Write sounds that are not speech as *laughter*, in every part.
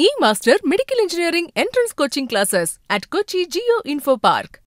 E-Master Medical Engineering Entrance Coaching Classes at Kochi Geo Info Park.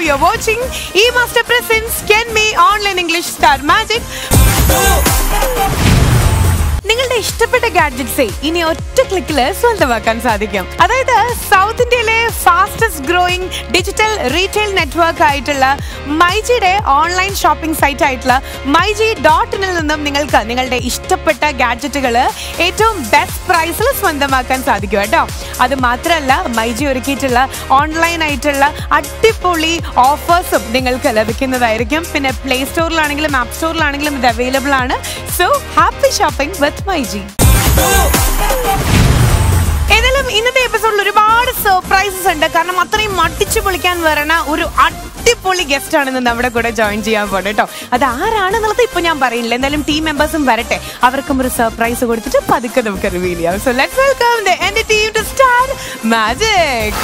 you're watching E Master presents Ken Me Online English Star Magic. നിങ്ങളുടെ ഇഷ്ടപ്പെട്ട ഗാഡ്ജറ്റ്സേ ഇനി ഒറ്റ ക്ലിക്കിൽ സ്വന്തമാക്കാൻ സാധിക്കും. അതായത് സൗത്ത് ഇന്ത്യയിലെ fastest growing digital retail network ആയിട്ടുള്ള മൈജിയുടെ ഓൺലൈൻ ഷോപ്പിംഗ് സൈറ്റ് ആയിട്ടുള്ള മൈജി ഡോട്ട് ഇനിൽ നിന്നും നിങ്ങൾക്ക് നിങ്ങളുടെ ഇഷ്ടപ്പെട്ട ഗാഡ്ജറ്റുകൾ ഏറ്റവും ബെസ്റ്റ് പ്രൈസിൽ സ്വന്തമാക്കാൻ സാധിക്കും കേട്ടോ. അത് മാത്രമല്ല മൈജി ഒരുക്കിയിട്ടുള്ള ഓൺലൈൻ ആയിട്ടുള്ള അടിപൊളി ഓഫേഴ്സും നിങ്ങൾക്ക് ലഭിക്കുന്നതായിരിക്കും. പിന്നെ പ്ലേ സ്റ്റോറിലാണെങ്കിലും ആപ്പ് സ്റ്റോറിലാണെങ്കിലും ഇത് അവൈലബിൾ ആണ്. So happy shopping with myG. ഏതായാലും ഇന്നത്തെ എപ്പിസോഡിൽ ഒരുപാട് സർപ്രൈസസ് ഉണ്ട്. കാരണം അത്രയും മട്ടിച്ചു പൊളിക്കാൻ വരണ ഒരു അടിപൊളി ഗസ്റ്റ് ആണ് ഇന്ന് നമ്മുടെ കൂടെ ജോയിൻ ചെയ്യാൻ പോണത് കേട്ടോ അത് ആരാണെന്നുള്ളത് ഇപ്പൊ ഞാൻ പറയുന്നില്ല എന്തായാലും ടീം മെമ്പേഴ്സും വരട്ടെ. അവർക്കും ഒരു സർപ്രൈസ് കൊടുത്തിട്ട് പതുക്കെ നമുക്ക് റിവീൽ ചെയ്യാം. So let's welcome team to star magic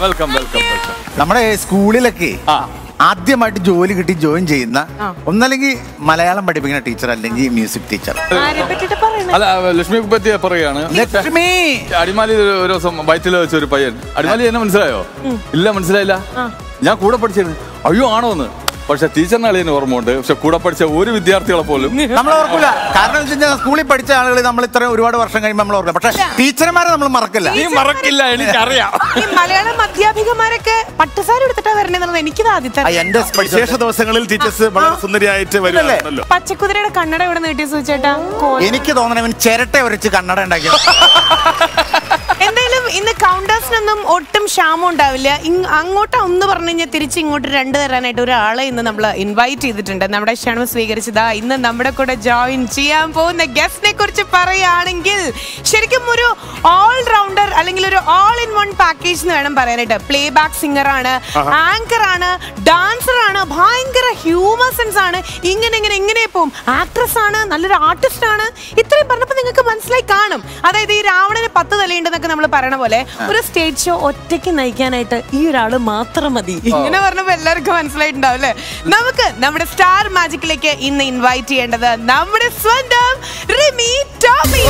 welcome welcome welcome നമ്മുടെ സ്കൂളിലൊക്കെ ആ. ആദ്യമായിട്ട് ജോലി കിട്ടി ജോയിൻ ചെയ്യുന്ന ഒന്നല്ലെങ്കിൽ മലയാളം പഠിപ്പിക്കുന്ന ടീച്ചർ അല്ലെങ്കിൽ മ്യൂസിക് ടീച്ചർ. അല്ല ലക്ഷ്മിയെ പറ്റി പറയാണ് ലക്ഷ്മി! അടിമാലി ഒരു ഒരു ദിവസം വയറ്റിൽ വെച്ച ഒരു പയ്യൻ. അടിമാലി എന്നെ മനസ്സിലായോ? ഇല്ല മനസ്സിലായില്ല. ഞാൻ കൂടെ പഠിച്ചിരുന്നു. അയ്യോ ആണോന്ന്? പക്ഷെ ടീച്ചറിനെ അളിയന് ഓർമ്മയുണ്ട്. പക്ഷെ കൂടെ പഠിച്ച ഒരു വിദ്യാർത്ഥികളെ പോലും നമ്മൾ ഓർക്കില്ല കാരണം എന്ന് വെച്ച് കഴിഞ്ഞാൽ സ്കൂളിൽ പഠിച്ച ആളുകൾ നമ്മൾ ഇത്ര ഒരുപാട് വർഷം കഴിയുമ്പോൾ നമ്മൾ ഓർക്കില്ല. പക്ഷെ ടീച്ചർമാരെ നമ്മൾ മറക്കില്ല. നീ മറക്കില്ല എനിക്കറിയാം. ഈ മലയാളം അധ്യാപികമാരൊക്കെ പട്ടുസാരി എടുത്തിട്ടാ വരണെന്നുള്ളത് എനിക്ക് ആദ്യത്തെ എന്റെ വിശേഷ ദിവസങ്ങളിൽ ടീച്ചേഴ്സ് വളരെ സുന്ദരിയായിട്ട് വരുമല്ലോ പച്ചക്കുതിരയുടെ കണ്ണട ഇവിടെ നീട്ടി സൂചേട്ടാ? എനിക്ക് തോന്നണം ഇവൻ ചിരട്ട ഉരച്ച് കണ്ണട ഉണ്ടാക്കി എന്തായാലും *laughs* ഇന്ന് കൗണ്ടേഴ്സിനൊന്നും ഒട്ടും ക്ഷാമം ഉണ്ടാവില്ല. അങ്ങോട്ട് ഒന്ന് പറഞ്ഞു കഴിഞ്ഞാൽ തിരിച്ച് ഇങ്ങോട്ട് രണ്ട് തരാനായിട്ട് ഒരാളെ ഇന്ന് നമ്മൾ ഇൻവൈറ്റ് ചെയ്തിട്ടുണ്ട്. നമ്മുടെ ക്ഷണം സ്വീകരിച്ചതാ. ഇന്ന് നമ്മുടെ കൂടെ ജോയിൻ ചെയ്യാൻ പോകുന്ന ഗസ്റ്റിനെ കുറിച്ച് പറയുകയാണെങ്കിൽ ശരിക്കും ഒരു ഓൾ റൗണ്ടർ അല്ലെങ്കിൽ ഒരു ഓൾ ഇൻ വൺ പാക്കേജ് എന്ന് വേണം പറയാനായിട്ട്. പ്ലേ ബാക്ക് സിംഗർ ആണ് ആങ്കർ ആണ് ഡാൻസർ ആണ് ഭയങ്കര ഹ്യൂമർ സെൻസ് ആണ്. ഇങ്ങനെ ഇങ്ങനെ ഇങ്ങനെ പോവും. ആക്ട്രസ് ആണ് നല്ലൊരു ആർട്ടിസ്റ്റ് ആണ്. ഇത്രയും പറഞ്ഞപ്പോൾ നിങ്ങൾക്ക് മനസ്സിലായി കാണും. അതായത് ഈ രാവണന് പത്ത് തലയുണ്ടെന്നൊക്കെ നമ്മൾ പറയണ. പോലെ ഒരു സ്റ്റേജ് ഷോ ഒറ്റയ്ക്ക് നയിക്കാനായിട്ട് ഈ ഒരാൾ മാത്രം മതി. ഇങ്ങനെ പറഞ്ഞപ്പോ എല്ലാവർക്കും മനസ്സിലായിട്ടുണ്ടാവും അല്ലേ? നമുക്ക് നമ്മുടെ സ്റ്റാർ മാജിക്കിലേക്ക് ഇന്ന് ഇൻവൈറ്റ് ചെയ്യേണ്ടത് നമ്മുടെ സ്വന്തം റിമി ടോമി.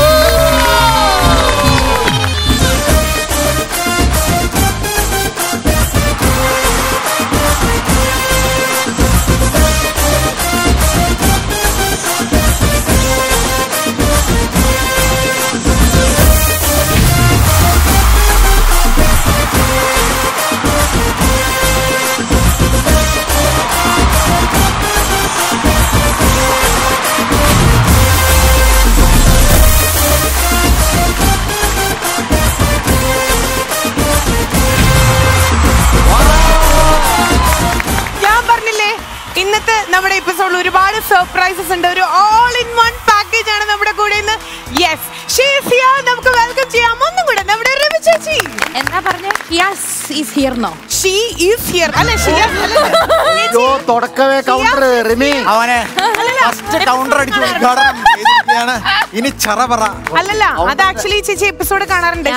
ചറപറ അല്ലല്ല അത് ആക്ച്വലി ചേച്ചി എപ്പിസോഡ് കാണാറുണ്ട്. ഇത്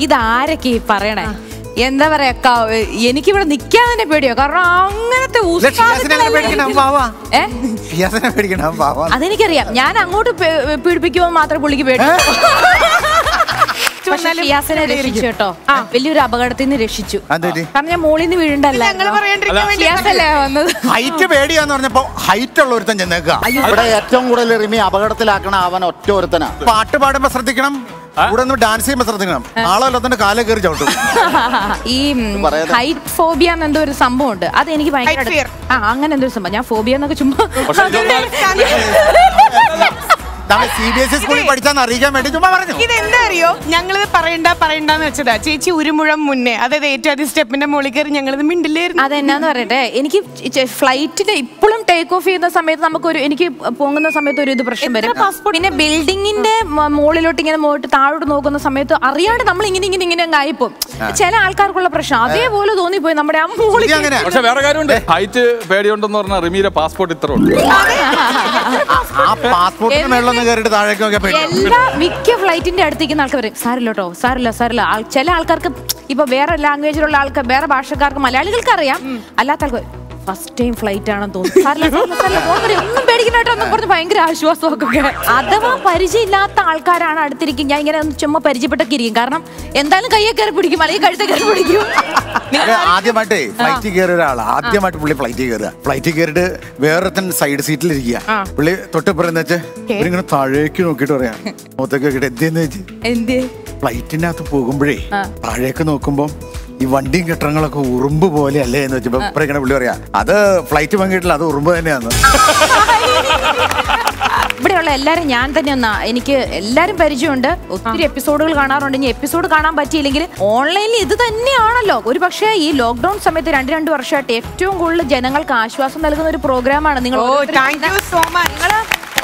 ഇതാരൊക്കെ ഈ പറയണേ? എന്താ പറയാ എനിക്ക് എനിക്കിവിടെ നിക്കാൻ തന്നെ പേടിയോ. കാരണം അങ്ങനത്തെ അതെനിക്കറിയാം. ഞാൻ അങ്ങോട്ട് പേ- പീഡിപ്പിക്കുമ്പോൾ മാത്രമേ പുള്ളിക്ക് പേടി. ഷിയാസിനെ രക്ഷിച്ചു. കേട്ടോ വലിയൊരു അപകടത്തിൽ നിന്ന് രക്ഷിച്ചു കാരണം ഞാൻ മോളിൽ നിന്ന് വീഴണ്ടല്ല ഹൈറ്റ് പേടിയാന്ന് പറഞ്ഞപ്പോ ഹൈറ്റ് ഉള്ള ഒരുത്തൻ ചെന്നേക്കുക ഇവിടെ ഏറ്റവും കൂടുതൽ റിമി അപകടത്തിലാക്കണ അവൻ ഒറ്റ ഒരുത്തനാ. പാട്ട് പാടുമ്പോ ശ്രദ്ധിക്കണം. കൂടെ നിന്ന് ഡാൻസ് ചെയ്യുമ്പോ ശ്രദ്ധിക്കണം. ആളല്ലാത്തന്റെ കാലേ കയറി ചവിട്ടും. *laughs* ഈ ഹൈറ്റ് ഫോബിയ എന്നെന്തോ ഒരു സംഭവം ഉണ്ട് അത് എനിക്ക് ഭയങ്കര ആ അങ്ങനെ എന്തോ ഒരു സംഭവം. ഞാൻ ഫോബിയ എന്നൊക്കെ ചുമ്മാ *laughs* *laughs* സി ബി എസ് ഇ സ്കൂളിൽ പഠിച്ചാന്ന് അറിയിക്കാൻ വേണ്ടി ചുമ്മാ പറഞ്ഞു. ഇതെന്താ അറിയോ ഞങ്ങളിത് പറയണ്ട പറയണ്ടെന്ന് വെച്ചതാ. ചേച്ചി ഒരു മുഴം മുന്നേ അതായത് ഏറ്റവും ആദ്യം സ്റ്റെപ്പിന്റെ മുകളിൽ കയറി ഞങ്ങളിത് മിണ്ടില്ലായിരുന്നു. അതെന്നാന്ന് പറയട്ടെ? എനിക്ക് ഫ്ലൈറ്റിന്റെ ഇപ്പോഴും ടേക്ക് ഓഫ് ചെയ്യുന്ന സമയത്ത് നമുക്കൊരു എനിക്ക് പോകുന്ന സമയത്ത് ഒരു ഇത് പ്രശ്നം വരും. പിന്നെ ബിൽഡിങ്ങിന്റെ മുകളിലോട്ട് ഇങ്ങനെ പോയിട്ട് താഴോട്ട് നോക്കുന്ന സമയത്ത് അറിയാണ്ട് നമ്മൾ ഇങ്ങനെ ഇങ്ങനെ ഇങ്ങനെ ആയിപ്പോവും. ചില ആൾക്കാർക്കുള്ള പ്രശ്നം. അതേപോലെ തോന്നിപ്പോയി നമ്മുടെ ആ മുകളിൽ പക്ഷെ വേറെ കാര്യമുണ്ട്. ഹൈറ്റ് പേടിയുണ്ടെന്ന് പറഞ്ഞാൽ റിമീരെ പാസ്പോർട്ട് ഇത്ര ഉണ്ട് ആ പാസ്പോർട്ടിന് മേളിലൊന്ന് കയറിയിട്ട് താഴേക്ക് എല്ലാ മിക്ക ഫ്ലൈറ്റിന്റെ അടുത്തേക്ക് ആൾക്കാർ പറയും സാരില്ല കേട്ടോ സാരില്ല. സാരില്ല ചില ആൾക്കാർക്ക് ഇപ്പൊ വേറെ ലാംഗ്വേജിലുള്ള ആൾക്കാർ വേറെ ഭാഷക്കാർക്ക് മലയാളികൾക്ക് അറിയാം അല്ലാത്ത ആൾക്കാർ ഫസ്റ്റ് ടൈം ഫ്ലൈറ്റ് ആണെന്ന് തോന്നുന്നു. എന്നും പറഞ്ഞ് ഭയങ്കര ആശ്വാസമൊക്കെ. അഥവാ പരിചയമില്ലാത്ത ആൾക്കാരാണ് അടുത്തിരിക്കും. ഞാൻ ഇങ്ങനെ ചുമ്മാ പരിചയപ്പെട്ടൊക്കെ ഇരിക്കും കാരണം എന്തായാലും കയ്യെ കയറി പിടിക്കും. അല്ലെങ്കിൽ കഴുത്തെ കയറി പിടിക്കും. ആദ്യമായിട്ടേ ഫ്ലൈറ്റിൽ കയറിയ ഒരാൾ ആദ്യമായിട്ട് പുള്ളി ഫ്ലൈറ്റിൽ കയറുക. ഫ്ലൈറ്റിൽ കയറിയിട്ട് തന്നെ സൈഡ് സീറ്റിൽ ഇരിക്കുക. പുള്ളി തൊട്ട് പറയുന്ന വെച്ചാൽ ഇങ്ങനെ താഴേക്ക് നോക്കിയിട്ട് പറയാം. മൊത്തം നോക്കിയിട്ട് എന്തെന്ന് വെച്ച് ഫ്ലൈറ്റിനകത്ത് പോകുമ്പോഴേ താഴേക്ക് നോക്കുമ്പോ ഈ വണ്ടിയും കെട്ടങ്ങളൊക്കെ ഉറുമ്പ് പോലെ അല്ലേ എന്ന് വെച്ചപ്പോ ഇങ്ങനെ പുള്ളി പറയാ അത് ഫ്ലൈറ്റ് പങ്കിട്ടില്ല അത് ഉറുമ്പ് തന്നെയാന്ന്. ഇവിടെയുള്ള എല്ലാരും ഞാൻ തന്നെ ഒന്നാ എനിക്ക് എല്ലാരും പരിചയമുണ്ട്. ഒത്തിരി എപ്പിസോഡുകൾ കാണാറുണ്ട്. ഇനി എപ്പിസോഡ് കാണാൻ പറ്റിയില്ലെങ്കിൽ ഓൺലൈനിൽ ഇത് തന്നെയാണല്ലോ. ഒരു പക്ഷേ ഈ ലോക്ക്ഡൌൺ സമയത്ത് രണ്ട് രണ്ട് വർഷമായിട്ട് ഏറ്റവും കൂടുതൽ ജനങ്ങൾക്ക് ആശ്വാസം നൽകുന്ന ഒരു പ്രോഗ്രാമാണ് നിങ്ങൾ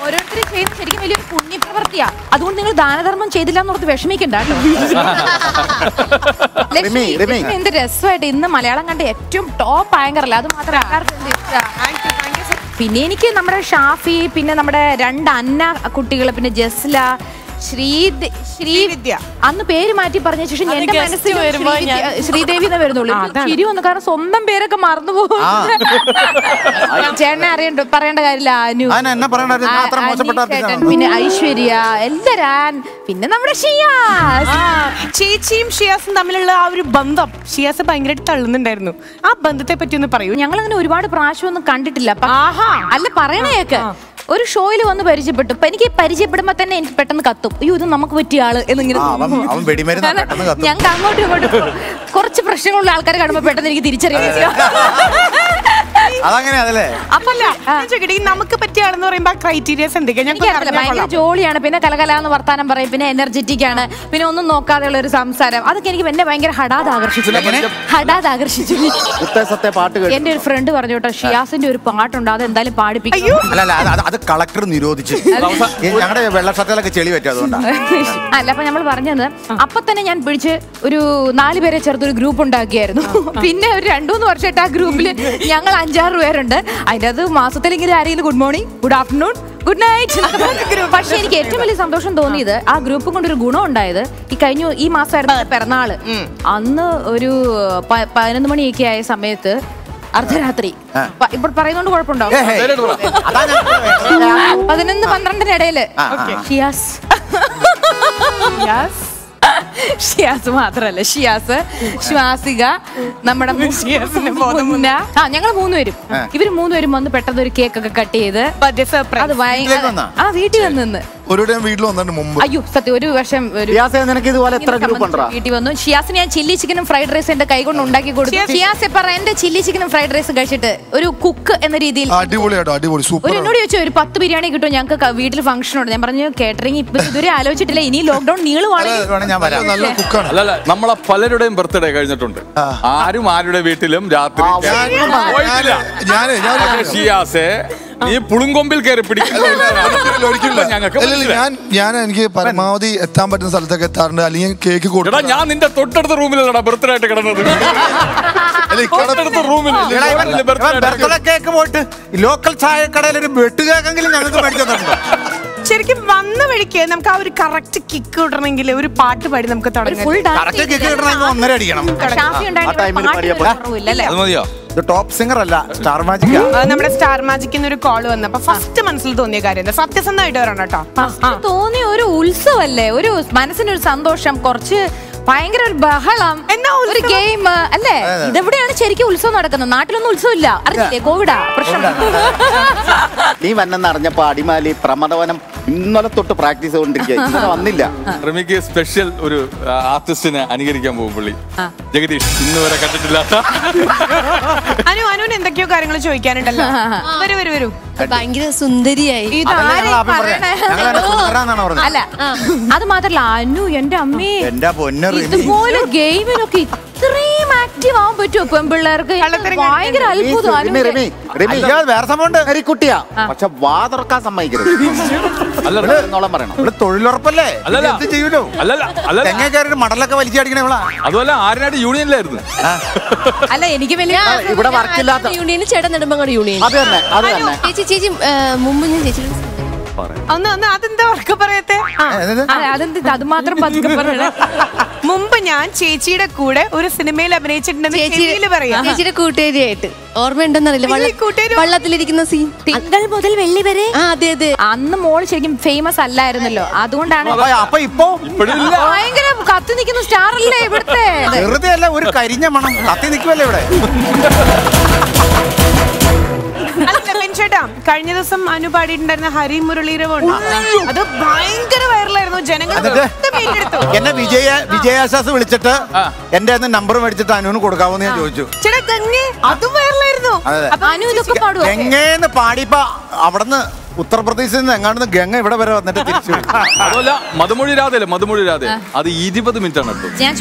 ഓ ഓരോരുത്തരും താങ്ക് യു സോ മച്ച് ചെയ്യുന്ന ശരിക്കും വലിയൊരു പുണ്യപ്രവർത്തിയാ. അതുകൊണ്ട് നിങ്ങൾ ദാനധർമ്മം ചെയ്തില്ല എന്നോർത്ത് വിഷമിക്കണ്ട കേട്ടോ. *laughs* ലക്ഷ്മി, റിമി, റിമി. ലക്ഷ്മി എന്ത് രസമായിട്ട് ഇന്ന് മലയാളം കണ്ട ഏറ്റവും ടോപ്പ് ആങ്കറല്ല അത് മാത്രം ആൾക്കാർക്ക് എന്ത് ഇഷ്ടാ. പിന്നെ എനിക്ക് നമ്മുടെ ഷാഫി പിന്നെ നമ്മുടെ രണ്ട് അന്ന കുട്ടികൾ പിന്നെ ജസ്ല ശ്രീദേ- ശ്രീവിദ്യ. അന്ന് പേര് മാറ്റി പറഞ്ഞ ശേഷം എന്റെ മനസ്സിൽ ശ്രീദേവി എന്ന് വരുന്നുള്ളൂ. ചിരി വന്നു. കാരണം സ്വന്തം പേരൊക്കെ മറന്നു പോകും ചേട്ടനെ അറിയണ്ട പറയേണ്ട കാര്യമില്ല അനു? പിന്നെ ഐശ്വര്യ എല്ലാരും പിന്നെ നമ്മുടെ ഷിയാസ്. ആ, ചേച്ചിയും ഷിയാസും തമ്മിലുള്ള ആ ഒരു ബന്ധം ഷിയാസ് ഭയങ്കരമായിട്ട് തള്ളുന്നുണ്ടായിരുന്നു. ആ ബന്ധത്തെ പറ്റി ഒന്ന് പറയൂ. ഞങ്ങൾ അങ്ങനെ ഒരുപാട് പ്രാവശ്യം ഒന്നും കണ്ടിട്ടില്ല. അല്ല പറയണ കേക്ക് ഒരു ഷോയിൽ വന്ന് പരിചയപ്പെട്ടു. എനിക്ക് പരിചയപ്പെടുമ്പോ തന്നെ എനിക്ക് പെട്ടെന്ന് കത്തും. അയ്യോ ഇത് നമുക്ക് പറ്റിയ ആൾ എന്നിങ്ങനെ. ഞങ്ങൾക്ക് അങ്ങോട്ടും ഇങ്ങോട്ടും കുറച്ച് പ്രശ്നങ്ങളുള്ള ആൾക്കാരെ കാണുമ്പോ പെട്ടെന്ന് എനിക്ക് തിരിച്ചറിയാൻ അതങ്ങനെ അതല്ലേ? അപ്പല്ല ഞാൻ ചോദിക്കട്ടെ നമുക്ക് പറ്റിയാണെന്ന് പറയുമ്പോ ക്രൈറ്റീരിയസ് എന്തൊക്കെയാ? ഞങ്ങൾക്ക് എനിക്കറിയില്ല ഭയങ്കര ജോളിയാണ് പിന്നെ കലകലാന്ന് വർത്താനം പറയും പിന്നെ എനർജറ്റിക് ആണ് പിന്നെ ഒന്നും നോക്കാതെയുള്ള ഒരു സംസാരം. അതൊക്കെ എനിക്ക് എന്നെ ഭയങ്കര ഹടാത് ആകർഷിച്ചു. ഹടാത് ആകർഷിച്ചു. സത്യ സത്യ പാട്ട് കേട്ടു. എന്റെ ഒരു ഫ്രണ്ട് പറഞ്ഞു കേട്ടോ ഷിയാസിന്റെ ഒരു പാട്ടുണ്ട് അത് എന്തായാലും പാടിപ്പിക്കും അത് കളക്ടർ നിരോധിച്ചു. ഞങ്ങളുടെ ചെളി അല്ല അപ്പൊ നമ്മൾ പറഞ്ഞത് അപ്പൊ തന്നെ ഞാൻ പിടിച്ച് ഒരു നാല് പേരെ ചേർത്ത് ഒരു ഗ്രൂപ്പ് ഉണ്ടാക്കിയായിരുന്നു. പിന്നെ ഒരു രണ്ടു മൂന്ന് വർഷമായിട്ട് ആ ഗ്രൂപ്പിൽ *laughs* ഞങ്ങൾ അഞ്ചാറ് പേരുണ്ട്. അതിന്റെ അത് മാസത്തിലെങ്കിലും ആരെങ്കിലും good morning good afternoon good night. പക്ഷെ എനിക്ക് ഏറ്റവും വലിയ സന്തോഷം തോന്നിയത് ആ ഗ്രൂപ്പും കൊണ്ട് ഒരു ഗുണം ഉണ്ടായത് ഈ കഴിഞ്ഞ ഈ മാസമായിരുന്നു പിറന്നാൾ. അന്ന് ഒരു പതിനൊന്ന് മണിയൊക്കെ ആയ സമയത്ത് അർദ്ധരാത്രി. ഇപ്പൊ ഇപ്പോൾ പറയുന്നോണ്ട് കുഴപ്പമുണ്ടോ? പതിനൊന്ന് പന്ത്രണ്ടിന് ഇടയിൽ ആ. ഷിയാസ് *laughs* *laughs* ഷിയാസ് മാത്രല്ല ഷിയാസ് ശ്വാസിക നമ്മുടെ മുന്ന. ആ ഞങ്ങൾ മൂന്നുപേരും. ഇവർ മൂന്നുപേരും വന്ന് പെട്ടെന്ന് ഒരു കേക്ക് ഒക്കെ കട്ട് ചെയ്ത് അത് ഭയങ്കര ആ വീട്ടിൽ വന്ന് നിന്ന് വീട്ടിൽ വന്നിട്ട് മുമ്പ്. അയ്യോ സത്യം ഒരു വർഷം ഒരു ഷിയാസെ നിനക്ക് ഇതുപോലെ എത്ര ഗ്രൂപ്പ് ഉണ്ടോ? വീട്ടിൽ വന്നു. ഷിയാസിന് ഞാൻ ചില്ലി ചിക്കനും ഫ്രൈഡ് റൈസ് എന്റെ കൈ കൊണ്ട് ഉണ്ടാക്കി കൊടുത്തു. ഷിയാസ് പറ എന്റെ ചില്ലി ചിക്കനും ഫ്രൈഡ് റൈസ് കഴിച്ചിട്ട് ഒരു കുക്ക് എന്ന രീതിയിൽ അടിപൊളിയാട്ടോ അടിപൊളി ഒരു സൂപ്പർ എന്നോട് ചോദിച്ചു ഒരു പത്ത് ബിരിയാണി കിട്ടും ഞങ്ങൾക്ക് വീട്ടിൽ ഫംഗ്ഷൻ ഉണ്ട്. ഞാൻ പറഞ്ഞു കേറ്ററിംഗ് ഇപ്പൊ ഇതുവരെ ആലോചിച്ചിട്ടില്ല. ഇനി ലോക്ക്ഡൌൺ നീളുവാണ്. അത് വേണം ഞാൻ വരാം. നല്ല കുക്കാണ് നമ്മളെ പലരുടെയും ബർത്ത്ഡേ കഴിഞ്ഞിട്ടുണ്ട്. ആരും ആരുടെ വീട്ടിലും രാത്രി പോയിട്ടില്ല. ഞാൻ പക്ഷേ ഷിയാസെ നീ പുളുങ്കൊമ്പിൽ കയറി പിടിക്കില്ല ഞാൻ ഞാൻ എനിക്ക് പരമാവധി എത്താൻ പറ്റുന്ന സ്ഥലത്തൊക്കെ എത്താറുണ്ട്. അല്ലെങ്കിൽ കേക്ക് കൂട്ടാ കൊടുക്കും ഞാൻ നിന്റെ തൊട്ടടുത്ത റൂമിലല്ലടാ ബർത്ത്ഡേ ആയിട്ട് കിടന്നത്. കേക്ക് പോയിട്ട് ലോക്കൽ ചായക്കടയിൽ ഒരു വെട്ട് കേക്കെങ്കിലും ഞങ്ങൾക്ക് മേടിച്ചു ശരിക്കും വന്ന വഴിക്ക് നമുക്ക് ആ ഒരു കറക്റ്റ് കിക്ക് കിട്ടണമെങ്കിൽ ഒരു പാട്ട് പാടി നമുക്ക് തുടങ്ങാം. ഫുൾ കിക്ക് കേക്ക് കിട്ടണമെങ്കിൽ ഒന്നര അടിക്കണം. ഇത് ടോപ്പ് സിംഗർ അല്ല സ്റ്റാർ മാജിക് നമ്മുടെ സ്റ്റാർ മാജിക്കിന് ഒരു കോൾ വന്നു. അപ്പൊ ഫസ്റ്റ് മനസ്സിൽ തോന്നിയ കാര്യം സത്യസന്ധമായിട്ട് വരണം കേട്ടോ. തോന്നിയ ഒരു ഉത്സവല്ലേ? ഒരു മനസ്സിനൊരു സന്തോഷം കുറച്ച് ഭയങ്കര ഒരു ബഹളം എന്നാ ഒരു ഗെയിം അല്ലേ? ഇതെവിടെയാണ് ശരിക്കും ഉത്സവം നടക്കുന്നത്? നാട്ടിലൊന്നും ഉത്സവം ഇല്ല. അറിഞ്ഞില്ലേ കോവിഡാ പ്രശ്നം. *laughs* *laughs* നീ വന്നെന്ന് അറിഞ്ഞപ്പോ അടിമാലി പ്രമദവനം ഇന്നലെ തൊട്ട് പ്രാക്ടീസ് കൊണ്ടിരിക്കുക ഇന്നലെ വന്നില്ല. റമിക്ക് സ്പെഷ്യൽ ഒരു ആർട്ടിസ്റ്റിനെ അനുകരിക്കാൻ പോകും പുള്ളി. ജഗദീഷ് ഇന്ന് വരെ കണ്ടിട്ടില്ലാത്ത. അനു അനുവിന് എന്തൊക്കെയോ കാര്യങ്ങൾ ചോദിക്കാനുണ്ടല്ലോ. വരൂ വരൂ വരൂ. ഭയങ്കര സുന്ദരിയായി. അല്ല അത് മാത്രല്ല അനു എന്റെ അമ്മേ. ഇതുപോലെ ഗെയിമിനൊക്കെ ഇത്രയും ആക്റ്റീവ് ആവാൻ പറ്റുമോ പെൺപിള്ളേർക്ക്? ഭയങ്കര അത്ഭുതം റിമി റിമി. അനുവിന്റെ. റിമി അയ്യോ വേറെ കുട്ടിയാ പക്ഷെ വാ തുറക്കാൻ സമ്മതിക്കരുത്. തൊഴിലുറപ്പല്ലേ? ചെയ്യൂലോ? മടലൊക്കെ വലിച്ചടിക്കണേ ഇവളാ. അതുപോലെ ആരനായിട്ട് യൂണിയനിലായിരുന്നു അല്ല എനിക്ക് വലിയ ഇവിടെ വർക്കില്ലാത്ത യൂണിയന് ചേട്ടൻ നെടുമ്പങ്ങാട് യൂണിയൻ അത് തന്നെ അത് തന്നെ. ചേച്ചി മുമ്പ് ഞാൻ ചേച്ചി ഒന്ന് ഒന്ന് അതെന്താ ഉറക്കെ പറയത്തെ. അതെ, അതെന്ത് അത് മാത്രം പതുക്കെ പറയണേ. മുമ്പ് ഞാൻ ചേച്ചിയുടെ കൂടെ ഒരു സിനിമയിൽ അഭിനയിച്ചിട്ടുണ്ടെന്ന് ചെവിയിൽ പറയാം. ചേച്ചിയുടെ കൂട്ടുകാരിയായിട്ട്. ഓർമ്മയുണ്ടെന്നറിയില്ല. വള്ളത്തിലിരിക്കുന്ന സീൻ തിങ്കൾ മുതൽ വെള്ളി വരെ? ആ അതെ അതെ. അന്ന് മോൾ ശരിക്കും ഫേമസ് അല്ലായിരുന്നല്ലോ. അതുകൊണ്ടാണ് അപ്പൊ ഇപ്പൊ ഭയങ്കര കത്തി നിൽക്കുന്ന സ്റ്റാർ അല്ലേ ഇവിടുത്തെ? വെറുതെ അല്ല ഒരു കരിഞ്ഞ മണം. കത്തി നിൽക്കുമല്ലേ ഇവിടെ? ബെൻചേട്ടാ കഴിഞ്ഞ ദിവസം അനു പാടിയിട്ടുണ്ടായിരുന്ന ഹരി മുരളീരവം അത് ഭയങ്കര വൈറലായിരുന്നു. ജനങ്ങൾ *laughs* എന്നെ വിജയ വിജയാശ്വാസം വിളിച്ചിട്ട് എന്റെ നമ്പർ മേടിച്ചിട്ട് അനുവിന് കൊടുക്കാവോ ഞാൻ ചോദിച്ചു. ചേട്ടാ അതും വൈറലായിരുന്നു. എങ്ങനെ അനു ഇതൊക്കെ പാടുവോ? ഗംഗേന്ന് പാടിയപ്പോ അവിടുന്ന് ഉത്തർപ്രദേശിൽ നിന്ന് എങ്ങാണ്ട് ഗംഗ ഇവിടെ വരെ വന്നിട്ട് തിരിച്ചു അതല്ല അതുമല്ല മധുമൊഴി രാധയല്ലേ മധുമൊഴി രാധ അത് ഇരുപത് മിനിറ്റ് ആണ് എടുത്തത് ഞാൻ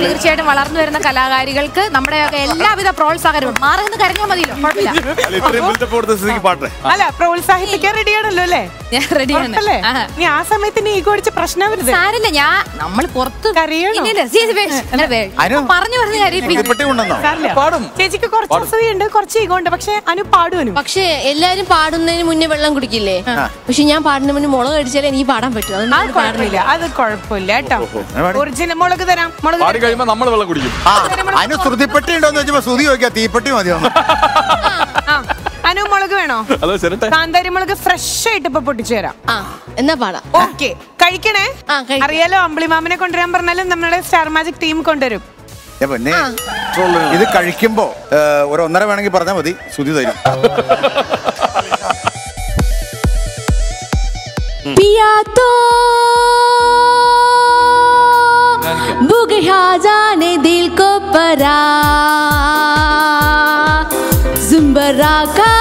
തീർച്ചയായിട്ടും വളർന്നു വരുന്ന കലാകാരികൾക്ക് നമ്മുടെ എല്ലാവിധ പ്രോത്സാഹനവും മാറി നിന്ന് കരഞ്ഞാൽ മതിയല്ലോ. പാട്ടെ? അല്ല പ്രോത്സാഹിപ്പിക്കാൻ റെഡിയാണല്ലോ അല്ലേ? ഞാൻ റെഡിയാണ്? നീ ആ. സമയത്ത് നീ ഈഗോ അടിച്ച് പ്രശ്നം വരുത് സാരില്ല ഞാൻ നമ്മൾ പുറത്ത് പറഞ്ഞു പറഞ്ഞു. ചേച്ചിക്ക് കുറച്ച് അസൂയുണ്ട് കുറച്ച് ഈഗോ ഉണ്ട്. പക്ഷെ അനു പാടുവനും അനു. പക്ഷേ എല്ലാരും പാടുന്നതിന് മുന്നേ വെള്ളം കുടിക്കില്ലേ? പക്ഷെ ഞാൻ പാടുന്ന മുന്നേ മുളക് അടിച്ചാലേ എനിക്ക് പാടാൻ പറ്റും. അത് പാടുന്നില്ല അത് കുഴപ്പമില്ല കേട്ടോ. ഒറിജിനൽ മുളക് തരാം. മുളക് പാടി കഴിയുമ്പോൾ നമ്മൾ വെള്ളം കുടിക്കും. ആ അനു ശ്രുതിപ്പെട്ടി ഉണ്ടോന്ന് വെച്ചപ്പോ ശ്രുതി ചോദിക്കാ തീപ്പെട്ടി മതിയോ? അനു മുളക് വേണോ? കാന്താരി മുളക് ഫ്രഷ് ആയിട്ട് ഇപ്പൊ പൊട്ടിച്ചു തരാം. ആ എന്നാ പാടാം. ഓക്കെ കഴിക്കണേ. അറിയാലോ അമ്പിളിമാമനെ കൊണ്ടുവരാൻ പറഞ്ഞാലും നമ്മുടെ സ്റ്റാർ മാജിക് ടീം കൊണ്ടുവരും. പിന്നെ ഇത് കഴിക്കുമ്പോ ഒരു ഒന്നര വേണമെങ്കിൽ പറഞ്ഞാൽ മതി ശ്രുതി തരും. *laughs* पिया तो बुगया जाने दिल को परा जुम्बरा का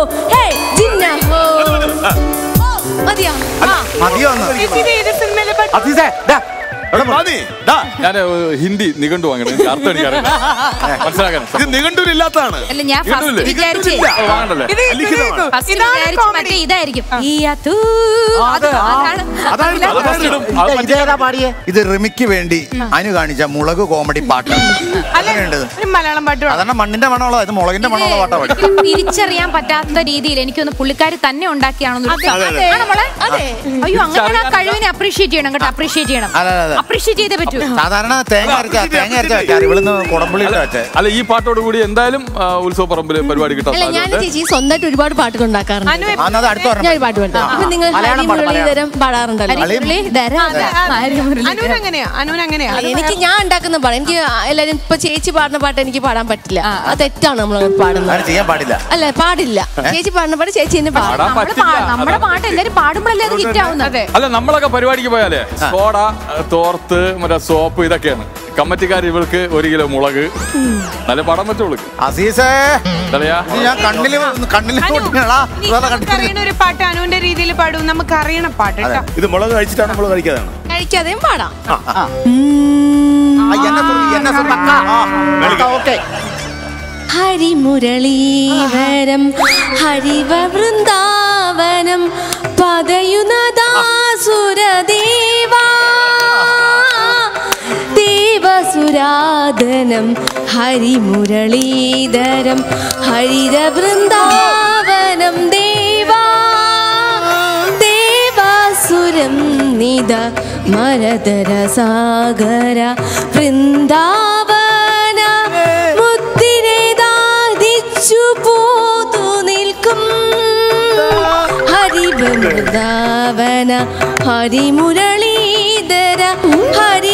ഹോ ഹേ ജിന്ന ഹോ മതിയോ? മതിയോ ഏത് സിനിമയിലെ ഞാൻ ഹിന്ദി നിഘണ്ടു വാങ്ങണം എനിക്ക് അർത്ഥം എനിക്കറിയില്ല. *laughs* മനസ്സിലാക്കാൻ ഇത് അല്ല ഞാൻ ഫസ്റ്റ്? വിചാരിച്ചേ. ഇത് വിചാരിച്ചു മറ്റേ ഇതായിരിക്കും. ഇത് റിമിക്ക് വേണ്ടി അനു കാണിച്ച മുളക് കോമഡി പാട്ട് അല്ല അങ്ങനെയുണ്ട് ഒരു മലയാളം പാട്ട് അതന്നെ മണ്ണിന്റെ മണമുള്ള ഇത് മുളകിന്റെ മണമുള്ള പാട്ടാ പാടി തിരിച്ചറിയാൻ പറ്റാത്ത രീതിയിൽ എനിക്കൊന്ന് പുള്ളിക്കാർ തന്നെ ഉണ്ടാക്കിയാണെന്ന്? അയ്യോ അങ്ങനെ ആ കഴിവിനെ അപ്രീഷിയേറ്റ് ചെയ്യണം കേട്ടോ അപ്രീഷിയേറ്റ് ചെയ്യണം. അതെ, അതെ, അതെ. അപ്രീഷിയേറ്റ് ചെയ്തേ പറ്റൂ. സാധാരണ തേങ്ങ അരച്ച തേങ്ങ അരച്ച ഇവിടുന്ന് കുടമ്പുള്ളിട്ട് വെച്ചേ. അല്ല ഈ പാട്ടോട് കൂടി എന്തായാലും ഉത്സവ പറമ്പിൽ പരിപാടി കിട്ടാൻ അല്ല ഞാൻ ചേച്ചി സ്വന്തമായിട്ട് ഒരുപാട് പാട്ടുകൾ ഉണ്ടാക്കാറുണ്ട്. ഞാൻ പാട്ട് പാടാം. അപ്പൊ നിങ്ങൾ മുരളീധരം പാടാറുണ്ടല്ലോ. എനിക്ക് ഞാൻ ഉണ്ടാക്കുന്ന പാടാം എനിക്ക് എല്ലാരും ഇപ്പൊ ചേച്ചി പാടുന്ന പാട്ട് എനിക്ക് പാടാൻ പറ്റില്ല. അത് തെറ്റാണ് നമ്മൾ പാടുന്നത്. അല്ല പാടില്ല. ചേച്ചി പാടുന്ന പാട്ട് ചേച്ചി തന്നെ പാടാം. നമ്മുടെ പാട്ട് എല്ലാരും പാടുമ്പോഴല്ലേ അത് ഹിറ്റ് ആവുന്നത് അല്ല നമ്മളൊക്കെ പരിപാടിക്ക് പോയാലേ സോഡ നോർത്ത് മറ്റേ സോപ്പ് ഇതൊക്കെയാണ്. കമ്മറ്റിക്കാർ ഇവൾക്ക് ഒരു കിലോ മുളക്. നല്ല പടം പറ്റുള്ളു അസീസേ! ഒരു പാട്ട് രീതിയിൽ നമുക്ക് അറിയണ പാട്ട് ഇത് മുളക് കഴിച്ചിട്ടാണ് മുളക് കഴിക്കാതാണ് കഴിക്കാതെയും പാടാം. ഹരിമുരളീവരം ഹരിവ വൃന്ദാവനം പതയുനദാസുരദേവാ. ദേവസുരാധനം ഹരിമുരളീധരം ഹരിര വൃന്ദാവനം ദേവാ ദേവാസുരം നിത മരതര സാഗര വൃന്ദാവന മുത്തിരേതാദിച്ചു പോതു നിൽക്കും. ഹരിവൃന്ദാവന ഹരിമുരളീധര ഹരിരസാഗരം